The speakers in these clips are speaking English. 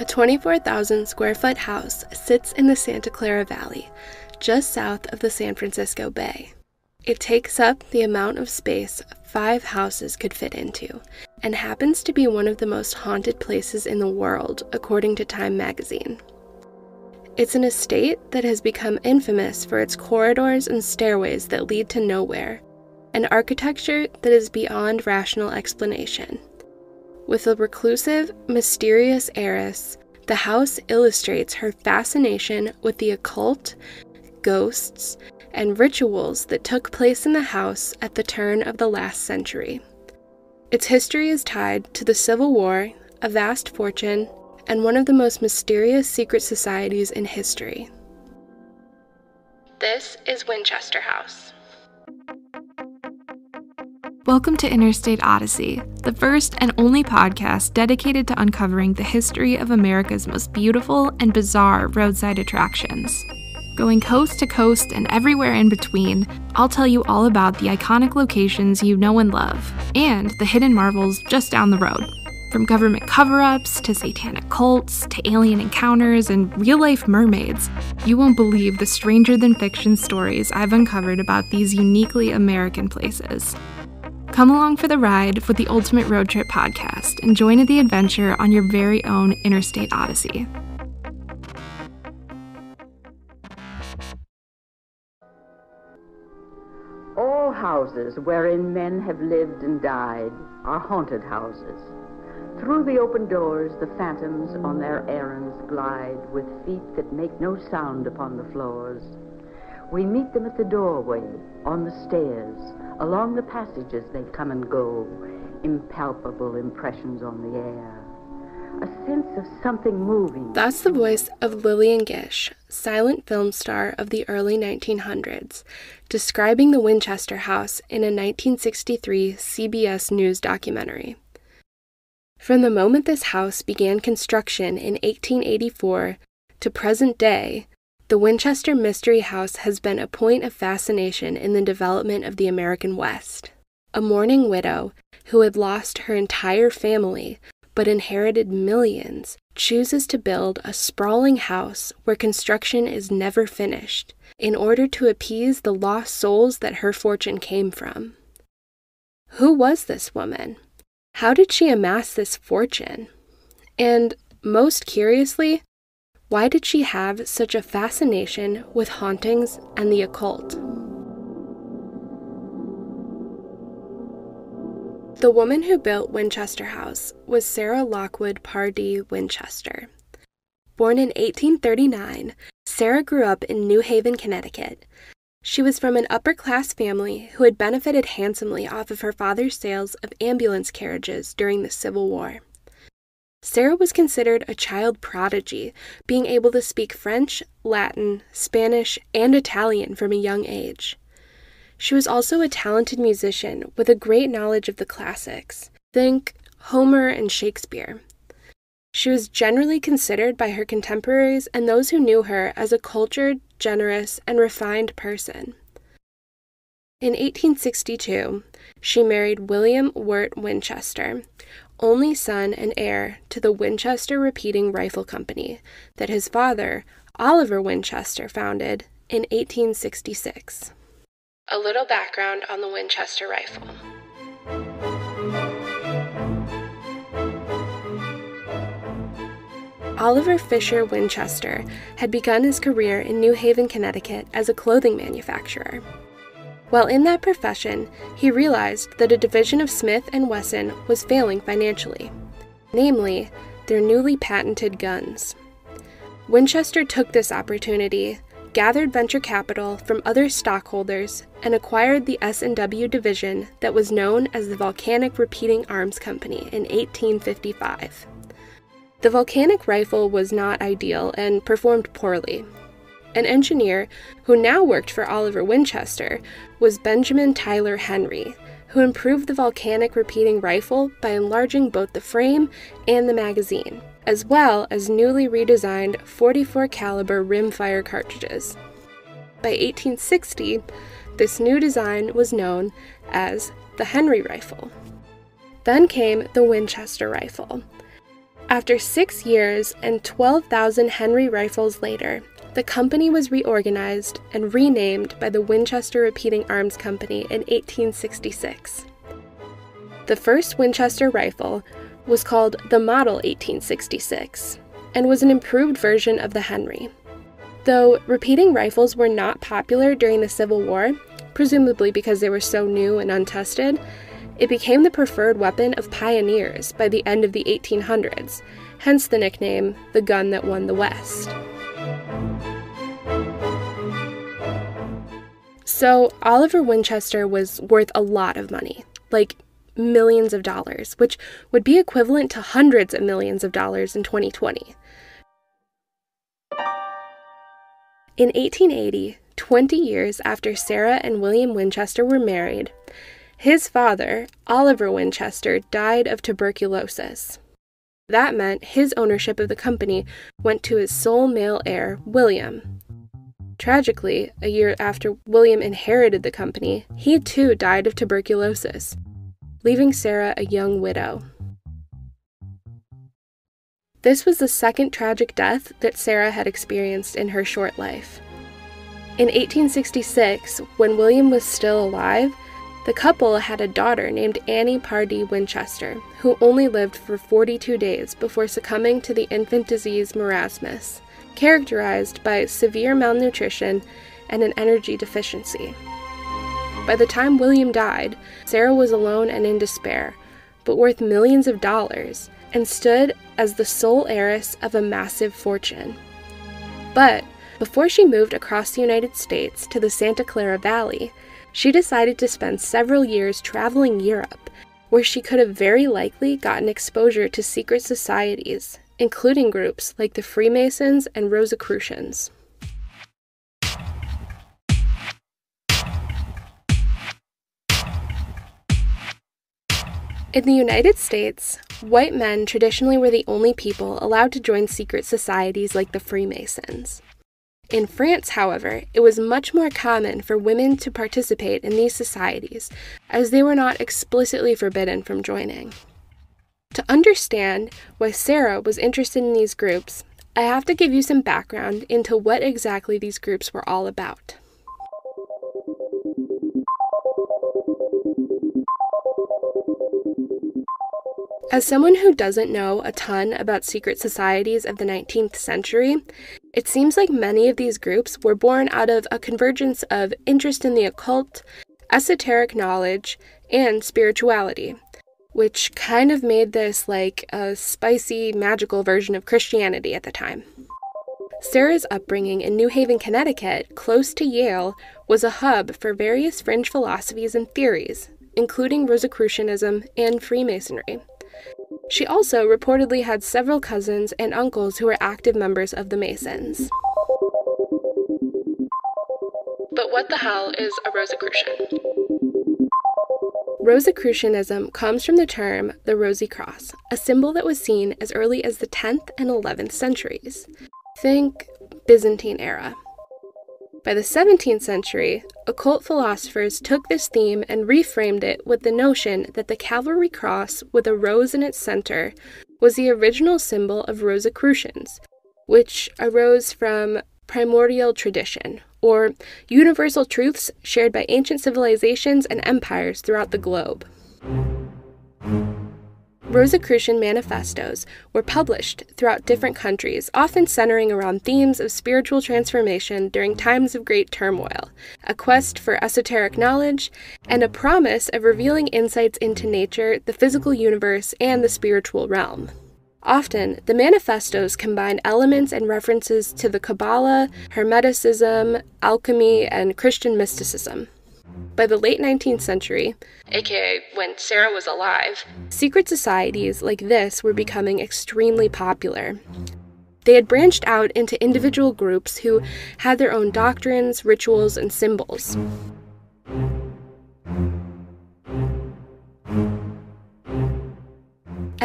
A 24,000 square foot house sits in the Santa Clara Valley, just south of the San Francisco Bay. It takes up the amount of space five houses could fit into, and happens to be one of the most haunted places in the world, according to Time magazine. It's an estate that has become infamous for its corridors and stairways that lead to nowhere, and architecture that is beyond rational explanation. With a reclusive, mysterious heiress, the house illustrates her fascination with the occult, ghosts, and rituals that took place in the house at the turn of the last century. Its history is tied to the Civil War, a vast fortune, and one of the most mysterious secret societies in history. This is Winchester House. Welcome to Interstate Odyssey, the first and only podcast dedicated to uncovering the history of America's most beautiful and bizarre roadside attractions. Going coast to coast and everywhere in between, I'll tell you all about the iconic locations you know and love, and the hidden marvels just down the road. From government cover ups to satanic cults to alien encounters and real life mermaids, you won't believe the stranger than fiction stories I've uncovered about these uniquely American places. Come along for the ride with the Ultimate Road Trip podcast and join the adventure on your very own Interstate Odyssey. All houses wherein men have lived and died are haunted houses. Through the open doors, the phantoms on their errands glide with feet that make no sound upon the floors. We meet them at the doorway, on the stairs, along the passages they come and go, impalpable impressions on the air. A sense of something moving. That's the voice of Lillian Gish, silent film star of the early 1900s, describing the Winchester House in a 1963 CBS News documentary. From the moment this house began construction in 1884 to present day, the Winchester Mystery House has been a point of fascination in the development of the American West. A mourning widow who had lost her entire family but inherited millions chooses to build a sprawling house where construction is never finished in order to appease the lost souls that her fortune came from. Who was this woman? How did she amass this fortune? And most curiously, why did she have such a fascination with hauntings and the occult? The woman who built Winchester House was Sarah Lockwood Pardee Winchester. Born in 1839, Sarah grew up in New Haven, Connecticut. She was from an upper class family who had benefited handsomely off of her father's sales of ambulance carriages during the Civil War. Sarah was considered a child prodigy, being able to speak French, Latin, Spanish, and Italian from a young age. She was also a talented musician with a great knowledge of the classics. Think Homer and Shakespeare. She was generally considered by her contemporaries and those who knew her as a cultured, generous, and refined person. In 1862, she married William Wirt Winchester, only son and heir to the Winchester Repeating Rifle Company that his father, Oliver Winchester, founded in 1866. A little background on the Winchester rifle. Oliver Fisher Winchester had begun his career in New Haven, Connecticut as a clothing manufacturer. While in that profession, he realized that a division of Smith & Wesson was failing financially, namely, their newly patented guns. Winchester took this opportunity, gathered venture capital from other stockholders, and acquired the S&W division that was known as the Volcanic Repeating Arms Company in 1855. The volcanic rifle was not ideal and performed poorly, an engineer who now worked for Oliver Winchester was Benjamin Tyler Henry, who improved the volcanic repeating rifle by enlarging both the frame and the magazine, as well as newly redesigned 44 caliber rimfire cartridges. By 1860, this new design was known as the Henry rifle. Then came the Winchester rifle, After six years and 12,000 Henry rifles later, the company was reorganized and renamed by the Winchester Repeating Arms Company in 1866. The first Winchester rifle was called the Model 1866 and was an improved version of the Henry. Though repeating rifles were not popular during the Civil War, presumably because they were so new and untested, it became the preferred weapon of pioneers by the end of the 1800s, hence the nickname the gun that won the West. So, Oliver Winchester was worth a lot of money, like millions of dollars, which would be equivalent to hundreds of millions of dollars in 2020. In 1880, 20 years after Sarah and William Winchester were married, his father, Oliver Winchester, died of tuberculosis. That meant his ownership of the company went to his sole male heir, William. Tragically, a year after William inherited the company, he too died of tuberculosis, leaving Sarah a young widow. This was the second tragic death that Sarah had experienced in her short life. In 1866, when William was still alive, the couple had a daughter named Annie Pardee Winchester, who only lived for 42 days before succumbing to the infant disease marasmus, characterized by severe malnutrition and an energy deficiency. By the time William died, Sarah was alone and in despair, but worth millions of dollars, and stood as the sole heiress of a massive fortune. But before she moved across the United States to the Santa Clara Valley, she decided to spend several years traveling Europe, where she could have very likely gotten exposure to secret societies, including groups like the Freemasons and Rosicrucians. In the United States, white men traditionally were the only people allowed to join secret societies like the Freemasons. In France, however, it was much more common for women to participate in these societies, as they were not explicitly forbidden from joining. To understand why Sarah was interested in these groups, I have to give you some background into what exactly these groups were all about. As someone who doesn't know a ton about secret societies of the 19th century, it seems like many of these groups were born out of a convergence of interest in the occult, esoteric knowledge, and spirituality, which kind of made this like a spicy, magical version of Christianity at the time. Sarah's upbringing in New Haven, Connecticut, close to Yale, was a hub for various fringe philosophies and theories, including Rosicrucianism and Freemasonry. She also reportedly had several cousins and uncles who were active members of the Masons. But what the hell is a Rosicrucian? Rosicrucianism comes from the term the Rosy Cross, a symbol that was seen as early as the 10th and 11th centuries. Think Byzantine era. By the 17th century, occult philosophers took this theme and reframed it with the notion that the Calvary cross with a rose in its center was the original symbol of Rosicrucians, which arose from primordial tradition, or universal truths shared by ancient civilizations and empires throughout the globe. Rosicrucian manifestos were published throughout different countries, often centering around themes of spiritual transformation during times of great turmoil, a quest for esoteric knowledge, and a promise of revealing insights into nature, the physical universe, and the spiritual realm. Often, the manifestos combine elements and references to the Kabbalah, Hermeticism, alchemy, and Christian mysticism. By the late 19th century, aka when Sarah was alive, secret societies like this were becoming extremely popular. They had branched out into individual groups who had their own doctrines, rituals, and symbols.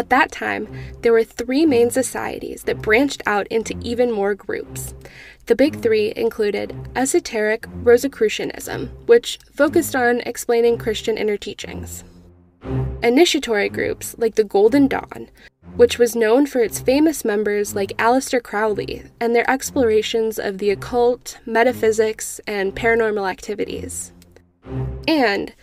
At that time, there were three main societies that branched out into even more groups. The big three included esoteric Rosicrucianism, which focused on explaining Christian inner teachings, initiatory groups like the Golden Dawn, which was known for its famous members like Aleister Crowley and their explorations of the occult, metaphysics, and paranormal activities. And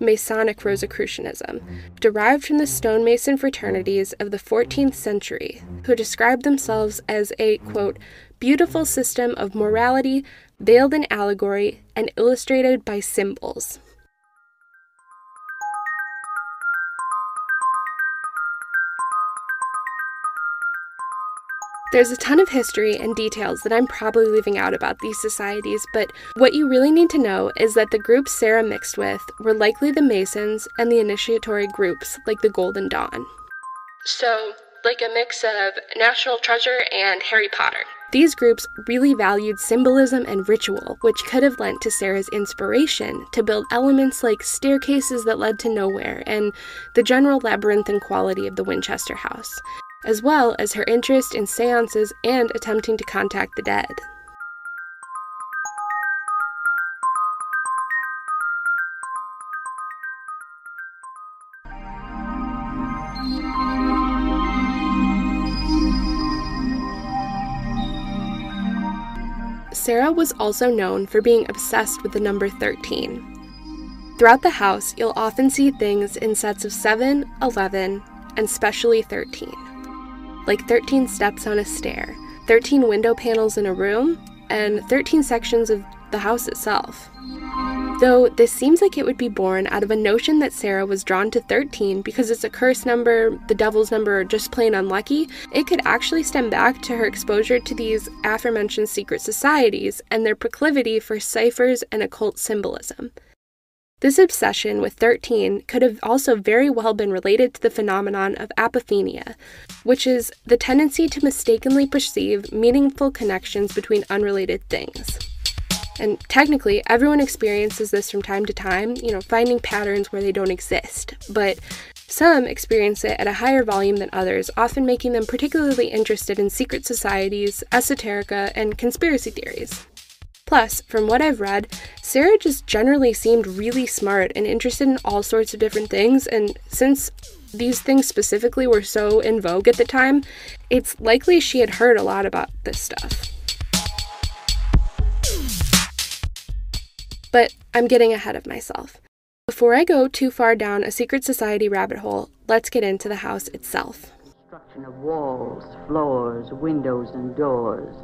Masonic Rosicrucianism, derived from the stonemason fraternities of the 14th century, who described themselves as a, quote, beautiful system of morality veiled in allegory and illustrated by symbols. There's a ton of history and details that I'm probably leaving out about these societies, but what you really need to know is that the groups Sarah mixed with were likely the Masons and the initiatory groups like the Golden Dawn. So, like a mix of National Treasure and Harry Potter. These groups really valued symbolism and ritual, which could have lent to Sarah's inspiration to build elements like staircases that led to nowhere and the general labyrinthine quality of the Winchester house as well as her interest in seances and attempting to contact the dead. Sarah was also known for being obsessed with the number 13. Throughout the house, you'll often see things in sets of 7, 11, and especially 13 like 13 steps on a stair, 13 window panels in a room, and 13 sections of the house itself. Though this seems like it would be born out of a notion that Sarah was drawn to 13 because it's a cursed number, the devil's number, or just plain unlucky, it could actually stem back to her exposure to these aforementioned secret societies and their proclivity for ciphers and occult symbolism. This obsession with 13 could have also very well been related to the phenomenon of apophenia, which is the tendency to mistakenly perceive meaningful connections between unrelated things. And technically, everyone experiences this from time to time, you know, finding patterns where they don't exist. But some experience it at a higher volume than others, often making them particularly interested in secret societies, esoterica, and conspiracy theories. Plus, from what I've read, Sarah just generally seemed really smart and interested in all sorts of different things, and since these things specifically were so in vogue at the time, it's likely she had heard a lot about this stuff. But I'm getting ahead of myself. Before I go too far down a secret society rabbit hole, let's get into the house itself. Construction of walls, floors, windows, and doors.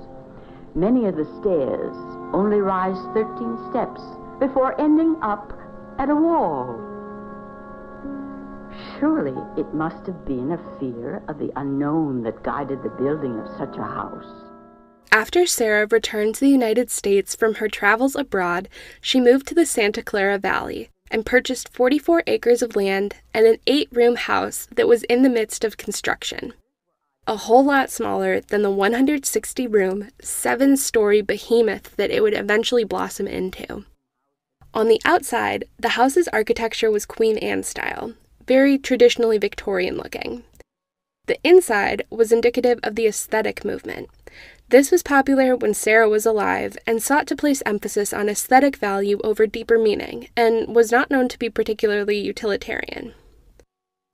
Many of the stairs only rise 13 steps before ending up at a wall. Surely it must have been a fear of the unknown that guided the building of such a house. After Sarah returned to the United States from her travels abroad, she moved to the Santa Clara Valley and purchased 44 acres of land and an eight room house that was in the midst of construction a whole lot smaller than the 160 room, seven story behemoth that it would eventually blossom into. On the outside, the house's architecture was Queen Anne style, very traditionally Victorian looking. The inside was indicative of the aesthetic movement. This was popular when Sarah was alive and sought to place emphasis on aesthetic value over deeper meaning, and was not known to be particularly utilitarian.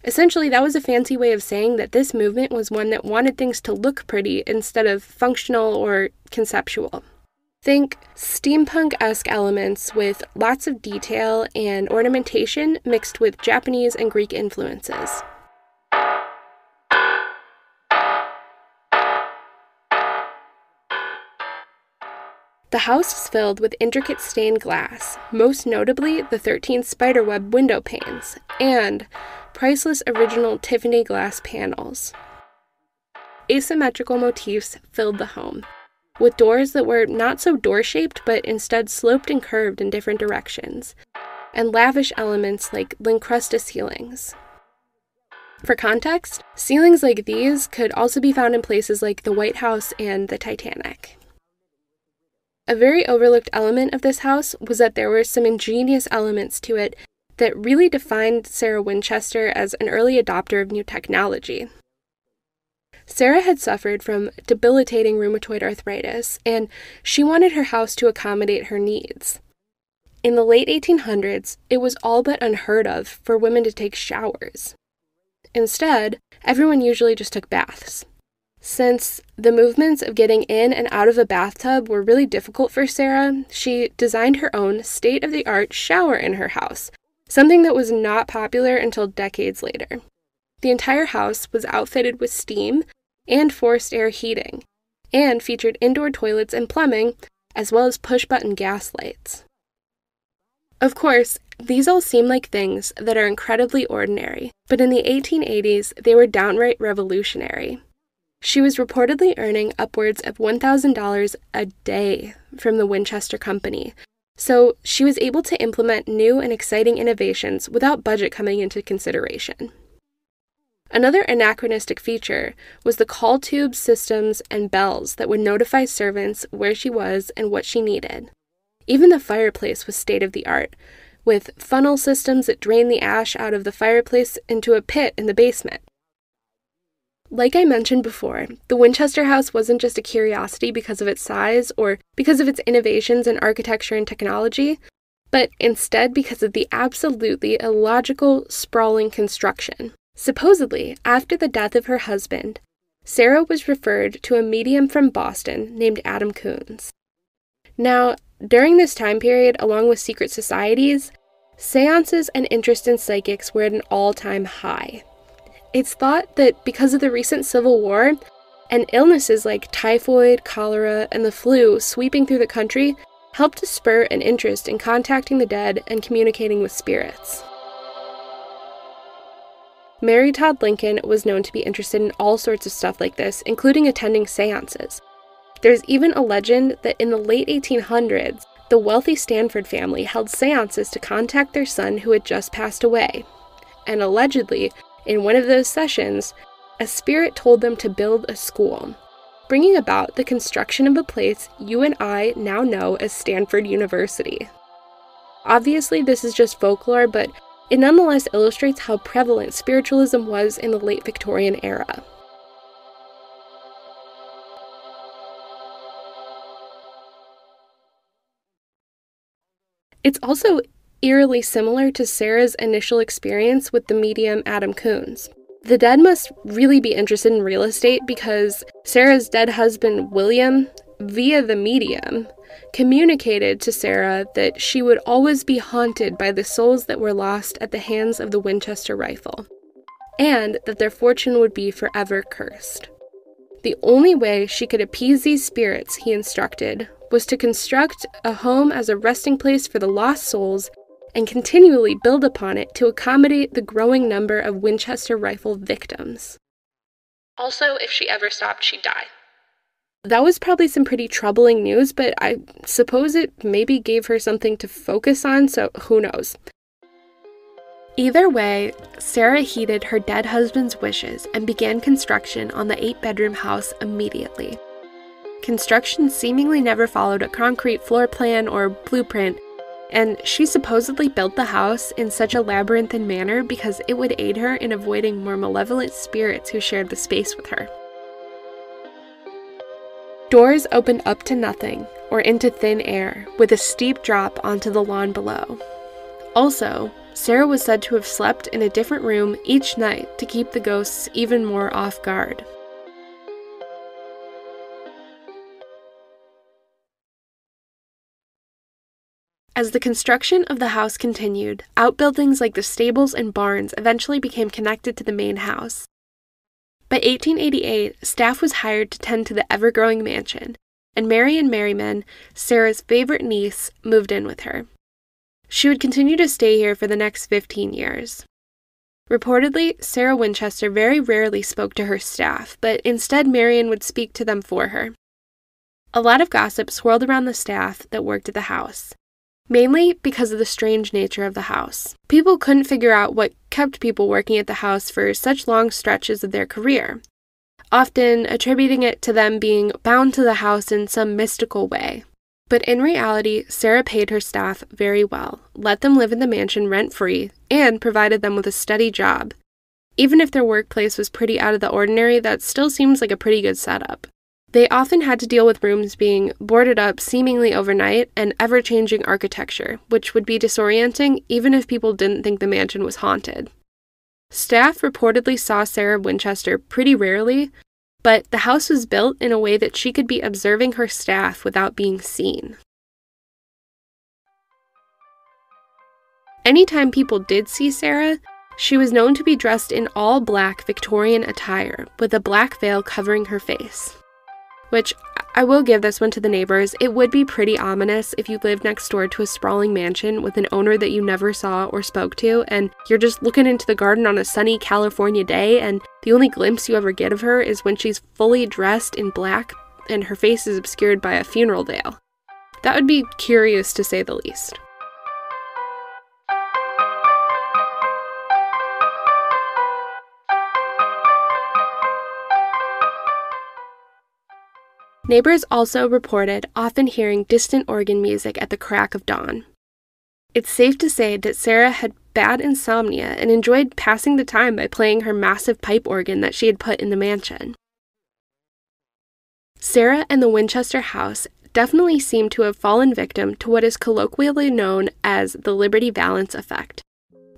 Essentially, that was a fancy way of saying that this movement was one that wanted things to look pretty instead of functional or conceptual. Think steampunk esque elements with lots of detail and ornamentation mixed with Japanese and Greek influences. The house is filled with intricate stained glass, most notably the 13 spiderweb window panes, and priceless original Tiffany glass panels. Asymmetrical motifs filled the home, with doors that were not so door shaped but instead sloped and curved in different directions, and lavish elements like Lincrusta ceilings. For context, ceilings like these could also be found in places like the White House and the Titanic. A very overlooked element of this house was that there were some ingenious elements to it that really defined Sarah Winchester as an early adopter of new technology. Sarah had suffered from debilitating rheumatoid arthritis, and she wanted her house to accommodate her needs. In the late 1800s, it was all but unheard of for women to take showers. Instead, everyone usually just took baths. Since the movements of getting in and out of a bathtub were really difficult for Sarah, she designed her own state of the art shower in her house, something that was not popular until decades later. The entire house was outfitted with steam and forced air heating, and featured indoor toilets and plumbing, as well as push button gas lights. Of course, these all seem like things that are incredibly ordinary, but in the 1880s, they were downright revolutionary. She was reportedly earning upwards of $1,000 a day from the Winchester Company, so she was able to implement new and exciting innovations without budget coming into consideration. Another anachronistic feature was the call tube systems and bells that would notify servants where she was and what she needed. Even the fireplace was state of the art, with funnel systems that drained the ash out of the fireplace into a pit in the basement. Like I mentioned before, the Winchester House wasn't just a curiosity because of its size or because of its innovations in architecture and technology, but instead because of the absolutely illogical, sprawling construction. Supposedly, after the death of her husband, Sarah was referred to a medium from Boston named Adam Coons. Now, during this time period, along with secret societies, seances and interest in psychics were at an all time high. It's thought that because of the recent Civil War and illnesses like typhoid, cholera, and the flu sweeping through the country, helped to spur an interest in contacting the dead and communicating with spirits. Mary Todd Lincoln was known to be interested in all sorts of stuff like this, including attending seances. There's even a legend that in the late 1800s, the wealthy Stanford family held seances to contact their son who had just passed away. And allegedly, in one of those sessions, a spirit told them to build a school, bringing about the construction of a place you and I now know as Stanford University. Obviously, this is just folklore, but it nonetheless illustrates how prevalent spiritualism was in the late Victorian era. It's also eerily similar to Sarah's initial experience with the medium Adam Coons. The dead must really be interested in real estate because Sarah's dead husband, William, via the medium, communicated to Sarah that she would always be haunted by the souls that were lost at the hands of the Winchester rifle, and that their fortune would be forever cursed. The only way she could appease these spirits, he instructed, was to construct a home as a resting place for the lost souls and continually build upon it to accommodate the growing number of Winchester rifle victims. Also, if she ever stopped, she'd die. That was probably some pretty troubling news, but I suppose it maybe gave her something to focus on, so who knows. Either way, Sarah heeded her dead husband's wishes and began construction on the eight bedroom house immediately. Construction seemingly never followed a concrete floor plan or blueprint, and she supposedly built the house in such a labyrinthine manner because it would aid her in avoiding more malevolent spirits who shared the space with her. Doors opened up to nothing or into thin air, with a steep drop onto the lawn below. Also, Sarah was said to have slept in a different room each night to keep the ghosts even more off guard. As the construction of the house continued, outbuildings like the stables and barns eventually became connected to the main house. By 1888, staff was hired to tend to the ever growing mansion, and Marion Merriman, Sarah's favorite niece, moved in with her. She would continue to stay here for the next 15 years. Reportedly, Sarah Winchester very rarely spoke to her staff, but instead Marion would speak to them for her. A lot of gossip swirled around the staff that worked at the house, mainly because of the strange nature of the house. People couldn't figure out what kept people working at the house for such long stretches of their career, often attributing it to them being bound to the house in some mystical way. But in reality, Sarah paid her staff very well, let them live in the mansion rent free, and provided them with a steady job. Even if their workplace was pretty out of the ordinary, that still seems like a pretty good setup. They often had to deal with rooms being boarded up seemingly overnight and ever changing architecture, which would be disorienting even if people didn't think the mansion was haunted. Staff reportedly saw Sarah Winchester pretty rarely, but the house was built in a way that she could be observing her staff without being seen. Anytime people did see Sarah, she was known to be dressed in all black Victorian attire, with a black veil covering her face. Which I will give this one to the neighbors. It would be pretty ominous if you lived next door to a sprawling mansion with an owner that you never saw or spoke to, and you're just looking into the garden on a sunny California day, and the only glimpse you ever get of her is when she's fully dressed in black and her face is obscured by a funeral veil. That would be curious to say the least. Neighbors also reported often hearing distant organ music at the crack of dawn. It's safe to say that Sarah had bad insomnia and enjoyed passing the time by playing her massive pipe organ that she had put in the mansion. Sarah and the Winchester house definitely seem to have fallen victim to what is colloquially known as the Liberty Valance effect.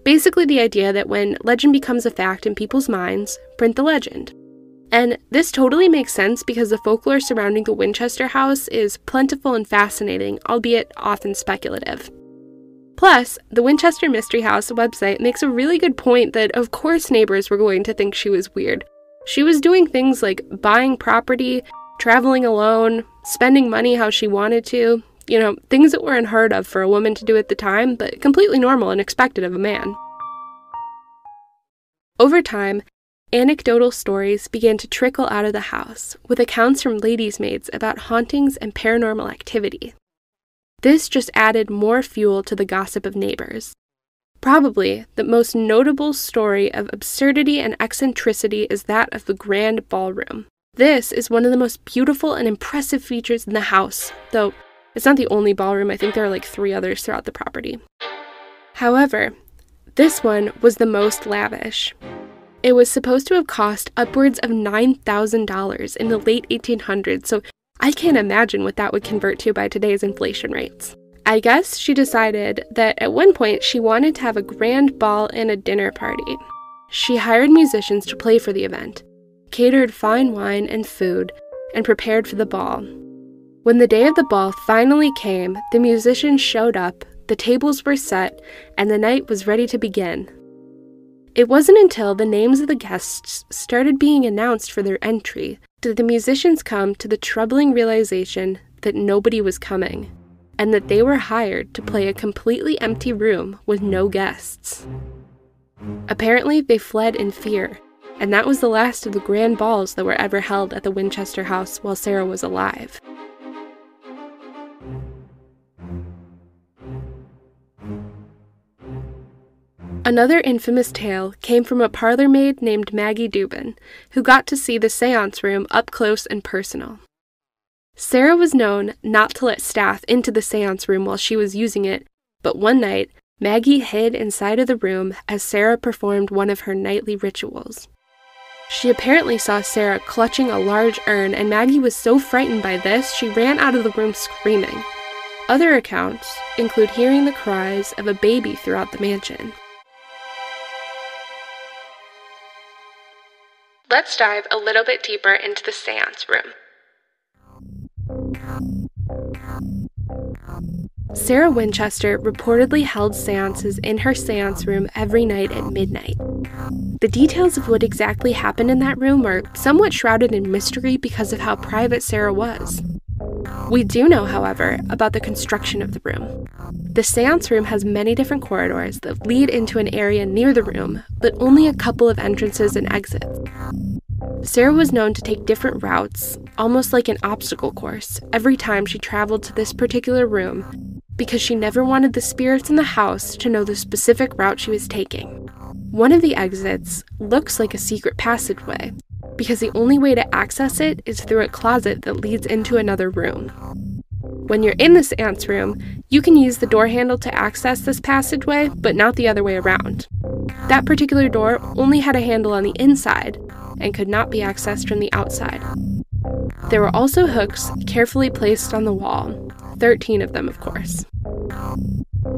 Basically, the idea that when legend becomes a fact in people's minds, print the legend. And this totally makes sense because the folklore surrounding the Winchester house is plentiful and fascinating, albeit often speculative. Plus, the Winchester Mystery House website makes a really good point that, of course, neighbors were going to think she was weird. She was doing things like buying property, traveling alone, spending money how she wanted to, you know, things that were unheard of for a woman to do at the time, but completely normal and expected of a man. Over time, Anecdotal stories began to trickle out of the house, with accounts from ladies' maids about hauntings and paranormal activity. This just added more fuel to the gossip of neighbors. Probably the most notable story of absurdity and eccentricity is that of the grand ballroom. This is one of the most beautiful and impressive features in the house, though it's not the only ballroom, I think there are like three others throughout the property. However, this one was the most lavish. It was supposed to have cost upwards of $9,000 in the late 1800s, so I can't imagine what that would convert to by today's inflation rates. I guess she decided that at one point she wanted to have a grand ball and a dinner party. She hired musicians to play for the event, catered fine wine and food, and prepared for the ball. When the day of the ball finally came, the musicians showed up, the tables were set, and the night was ready to begin. It wasn't until the names of the guests started being announced for their entry did the musicians come to the troubling realization that nobody was coming, and that they were hired to play a completely empty room with no guests. Apparently, they fled in fear, and that was the last of the grand balls that were ever held at the Winchester house while Sarah was alive. Another infamous tale came from a parlor maid named Maggie Dubin, who got to see the seance room up close and personal. Sarah was known not to let staff into the seance room while she was using it, but one night, Maggie hid inside of the room as Sarah performed one of her nightly rituals. She apparently saw Sarah clutching a large urn, and Maggie was so frightened by this she ran out of the room screaming. Other accounts include hearing the cries of a baby throughout the mansion. Let's dive a little bit deeper into the seance room. Sarah Winchester reportedly held seances in her seance room every night at midnight. The details of what exactly happened in that room are somewhat shrouded in mystery because of how private Sarah was. We do know, however, about the construction of the room. The seance room has many different corridors that lead into an area near the room, but only a couple of entrances and exits. Sarah was known to take different routes, almost like an obstacle course, every time she traveled to this particular room because she never wanted the spirits in the house to know the specific route she was taking. One of the exits looks like a secret passageway, because the only way to access it is through a closet that leads into another room. When you're in this seance room, you can use the door handle to access this passageway, but not the other way around. That particular door only had a handle on the inside and could not be accessed from the outside. There were also hooks carefully placed on the wall, 13 of them, of course.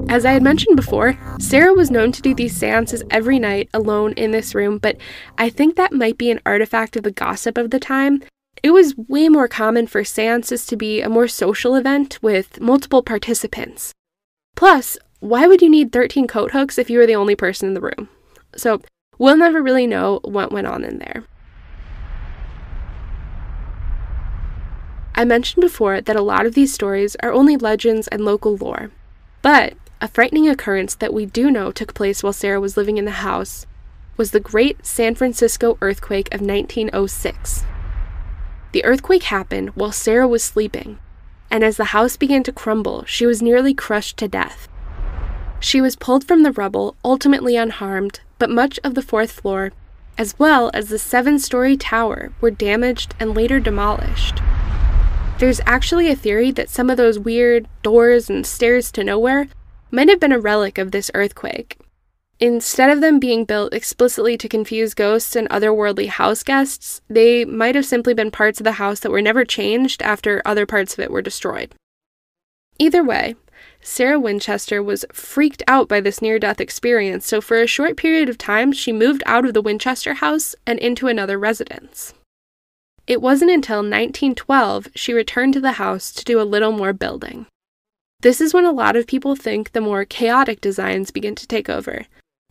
As I had mentioned before, Sarah was known to do these seances every night alone in this room, but I think that might be an artifact of the gossip of the time. It was way more common for seances to be a more social event with multiple participants. Plus, why would you need 13 coat hooks if you were the only person in the room? So, we'll never really know what went on in there. I mentioned before that a lot of these stories are only legends and local lore. But a frightening occurrence that we do know took place while Sarah was living in the house was the Great San Francisco Earthquake of 1906. The earthquake happened while Sarah was sleeping, and as the house began to crumble, she was nearly crushed to death. She was pulled from the rubble, ultimately unharmed, but much of the fourth floor, as well as the seven story tower, were damaged and later demolished. There's actually a theory that some of those weird doors and stairs to nowhere might have been a relic of this earthquake. Instead of them being built explicitly to confuse ghosts and otherworldly house guests, they might have simply been parts of the house that were never changed after other parts of it were destroyed. Either way, Sarah Winchester was freaked out by this near death experience, so for a short period of time, she moved out of the Winchester house and into another residence. It wasn't until 1912 she returned to the house to do a little more building. This is when a lot of people think the more chaotic designs begin to take over.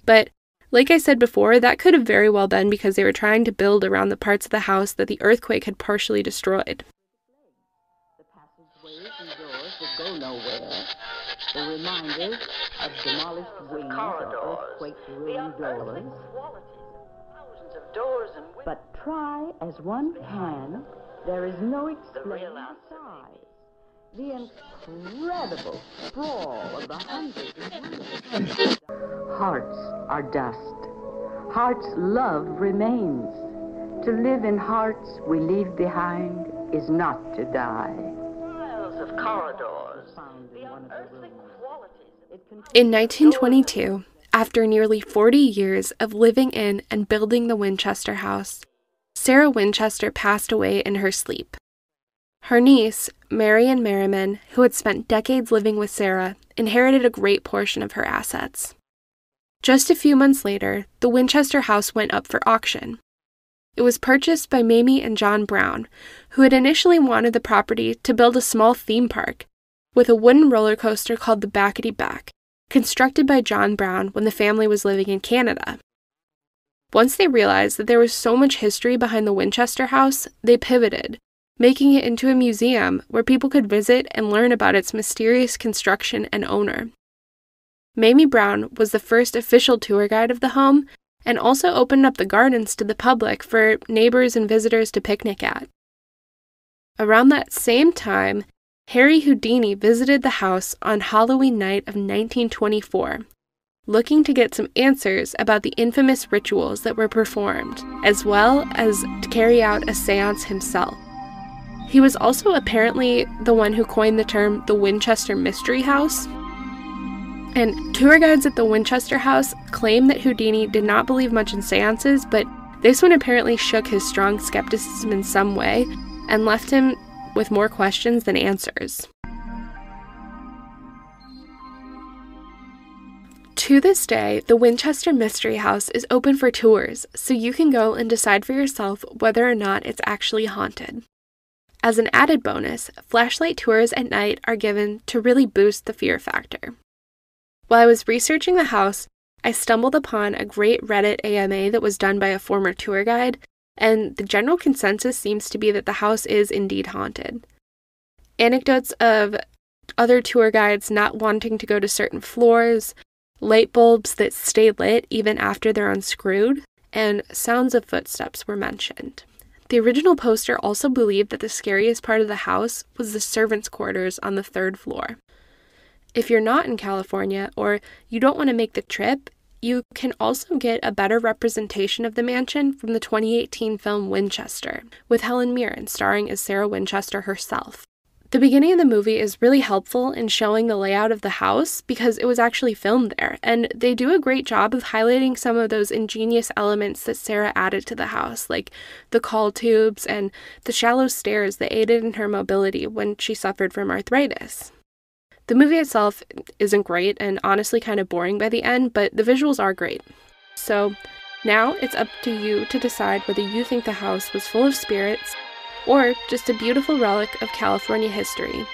But, like I said before, that could have very well been because they were trying to build around the parts of the house that the earthquake had partially destroyed. The passageways and doors that go nowhere. The reminders of demolished wings or earthquake-ruined doors. Thousands of doors and windows. But try as one can, there is no explaining real the answer size. The incredible sprawl of the hundreds of hundreds. Hearts are dust. Hearts' love remains. To live in hearts we leave behind is not to die. Miles of corridors. The one of the unearthly qualities. In 1922, after nearly 40 years of living in and building the Winchester house, Sarah Winchester passed away in her sleep. Her niece, Marion Merriman, who had spent decades living with Sarah, inherited a great portion of her assets. Just a few months later, the Winchester house went up for auction. It was purchased by Mamie and John Brown, who had initially wanted the property to build a small theme park with a wooden roller coaster called the Backety Back, constructed by John Brown when the family was living in Canada. Once they realized that there was so much history behind the Winchester house, they pivoted, making it into a museum where people could visit and learn about its mysterious construction and owner. Mamie Brown was the first official tour guide of the home and also opened up the gardens to the public for neighbors and visitors to picnic at. Around that same time, Harry Houdini visited the house on Halloween night of 1924, looking to get some answers about the infamous rituals that were performed, as well as to carry out a seance himself. He was also apparently the one who coined the term the Winchester Mystery House. And tour guides at the Winchester House claim that Houdini did not believe much in seances, but this one apparently shook his strong skepticism in some way and left him with more questions than answers. To this day, the Winchester Mystery House is open for tours, so you can go and decide for yourself whether or not it's actually haunted. As an added bonus, flashlight tours at night are given to really boost the fear factor. While I was researching the house, I stumbled upon a great Reddit AMA that was done by a former tour guide, and the general consensus seems to be that the house is indeed haunted. Anecdotes of other tour guides not wanting to go to certain floors, light bulbs that stay lit even after they're unscrewed, and sounds of footsteps were mentioned. The original poster also believed that the scariest part of the house was the servants' quarters on the third floor. If you're not in California or you don't want to make the trip, you can also get a better representation of the mansion from the 2018 film Winchester, with Helen Mirren starring as Sarah Winchester herself. The beginning of the movie is really helpful in showing the layout of the house because it was actually filmed there, and they do a great job of highlighting some of those ingenious elements that Sarah added to the house, like the call tubes and the shallow stairs that aided in her mobility when she suffered from arthritis. The movie itself isn't great and honestly kind of boring by the end, but the visuals are great. So now it's up to you to decide whether you think the house was full of spirits or just a beautiful relic of California history.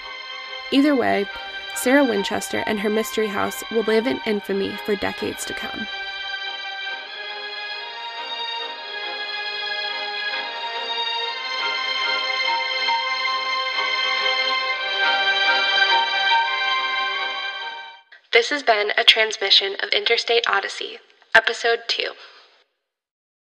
Either way, Sarah Winchester and her mystery house will live in infamy for decades to come. This has been a transmission of Interstate Odyssey, Episode 2.